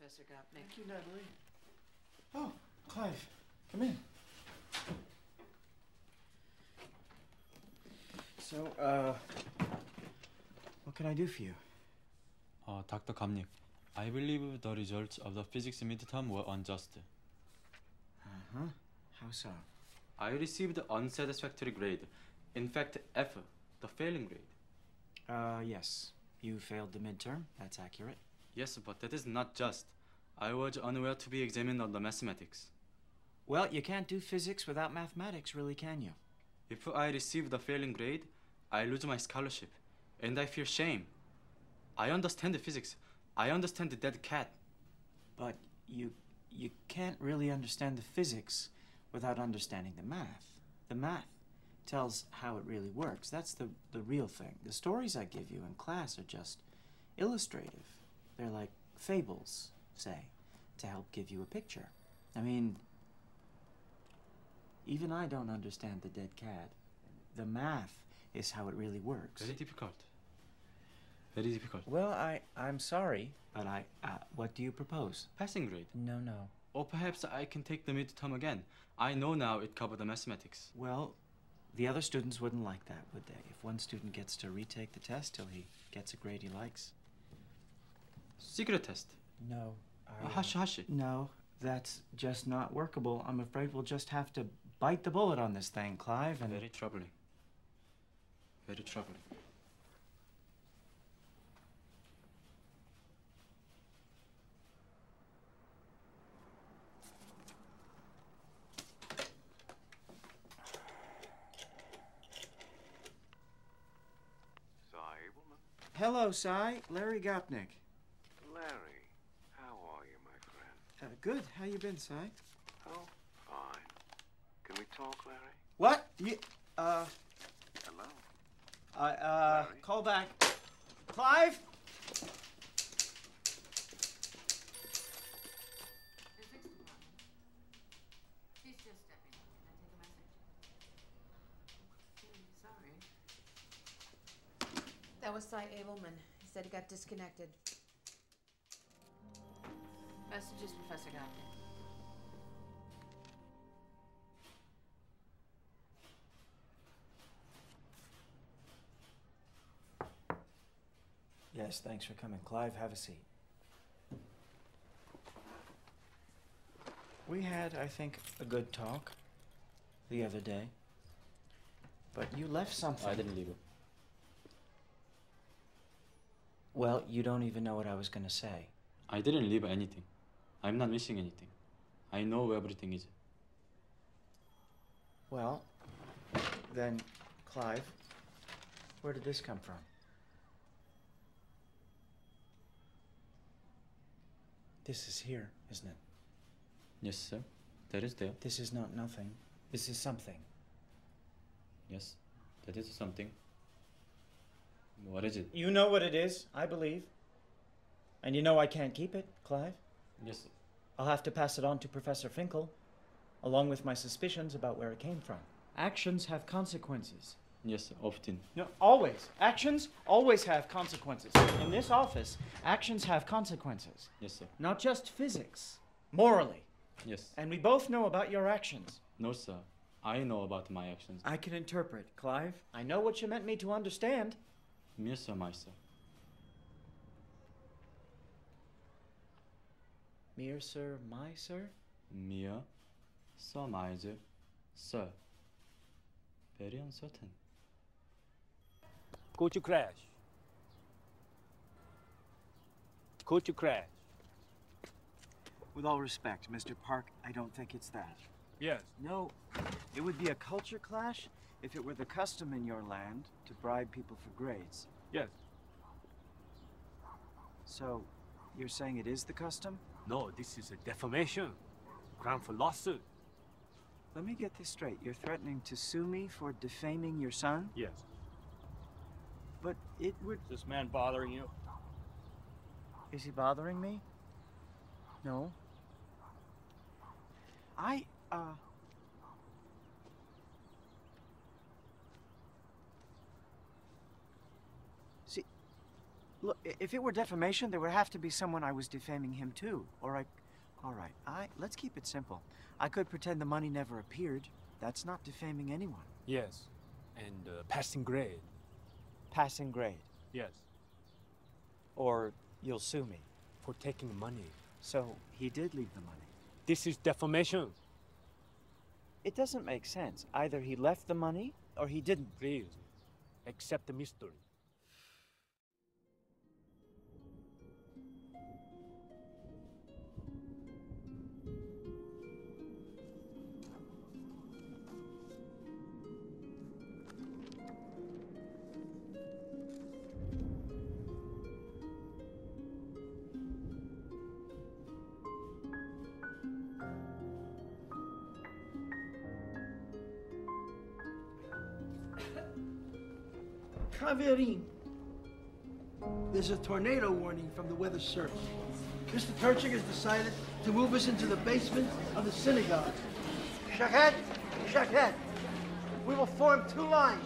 Professor Gopnik. Thank you, Natalie. Oh, Clive, come in. So, uh, what can I do for you? Uh, Dr. Kamnik, I believe the results of the physics midterm were unjust. Uh huh. How so? I received unsatisfactory grade. In fact, F, the failing grade. Uh, yes. You failed the midterm. That's accurate. Yes, but that is not just. I was unaware to be examined on the mathematics. Well, you can't do physics without mathematics, really, can you? If I receive the failing grade, I lose my scholarship, and I feel shame. I understand the physics. I understand the dead cat. But you you can't really understand the physics without understanding the math. The math tells how it really works. That's the, the real thing. The stories I give you in class are just illustrative. They're like fables, say, to help give you a picture. I mean, even I don't understand the dead cat. The math is how it really works. Very difficult. Very difficult. Well, I, I'm sorry, but I, uh, what do you propose? Passing grade. No, no. Or perhaps I can take the midterm again. I know now it covered the mathematics. Well, the other students wouldn't like that, would they? If one student gets to retake the test till he gets a grade he likes. Secret test. No. Uh, hush, hashi. No, that's just not workable. I'm afraid we'll just have to bite the bullet on this thing, Clive, and... Very troubling. Very troubling. Cy Abelman? Hello, Cy. Larry Gopnik. Larry, how are you, my friend? Uh, good. How you been, Cy? Oh, fine. Can we talk, Larry? What? You, uh, Hello? I, uh, Larry? call back. Clive? Physics just stepping. Can I take a message? Sorry. That was Cy Abelman. He said he got disconnected. Messages, Professor Gopnik. Yes, thanks for coming. Clive, have a seat. We had, I think, a good talk the other day. But you left something. I didn't leave it. Well, you don't even know what I was going to say. I didn't leave anything. I'm not missing anything. I know where everything is. Well, then, Clive, where did this come from? This is here, isn't it? Yes, sir. That is there. This is not nothing. This is something. Yes, that is something. What is it? You know what it is, I believe. And you know I can't keep it, Clive. Yes, sir. I'll have to pass it on to Professor Finkel, along with my suspicions about where it came from. Actions have consequences. Yes, sir. Often. No, always. Actions always have consequences. In this office, actions have consequences. Yes, sir. Not just physics, morally. Yes. And we both know about your actions. No, sir. I know about my actions. I can interpret, Clive. I know what you meant me to understand. Yes, sir, my sir. Mere sir, my sir? Mir, sir, my sir. Sir. Very uncertain. Go to crash. Go to crash. With all respect, Mr. Park, I don't think it's that. Yes. No, it would be a culture clash if it were the custom in your land to bribe people for grades. Yes. So, you're saying it is the custom? No, this is a defamation. Ground for lawsuit. Let me get this straight. You're threatening to sue me for defaming your son? Yes. But it would. This man bothering you? Is he bothering me? No. I, uh. Look, if it were defamation, there would have to be someone I was defaming him to, Or I. All right, I. Let's keep it simple. I could pretend the money never appeared. That's not defaming anyone. Yes. And uh, passing grade. Passing grade. Yes. Or you'll sue me. For taking money. So he did leave the money. This is defamation. It doesn't make sense. Either he left the money or he didn't. Please, accept the mystery. Kaverin. There's a tornado warning from the Weather Service. Mr. Turchik has decided to move us into the basement of the synagogue. Shahed, Shahed. We will form two lines.